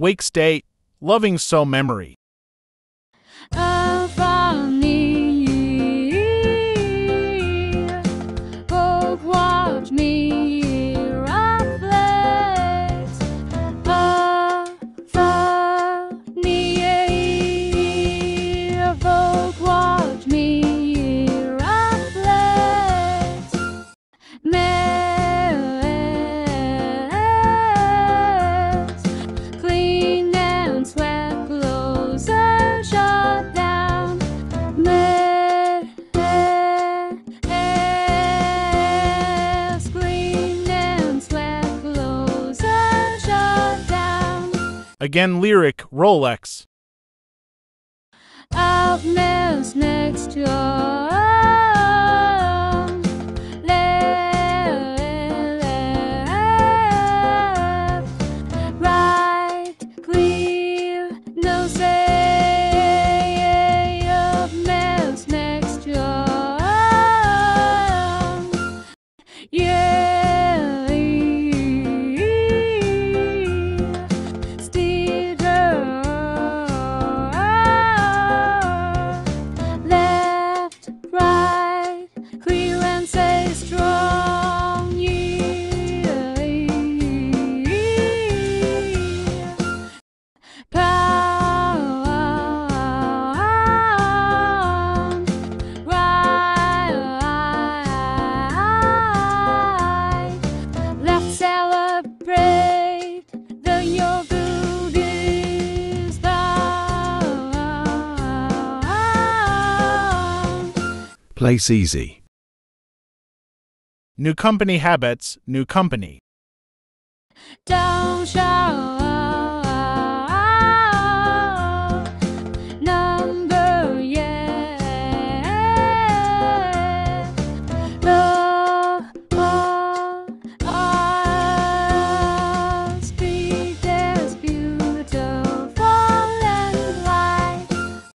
Wake State, Loving So Memory. Uh. Again, lyric Rolex. Out next, Place easy. New company habits, new company. don't show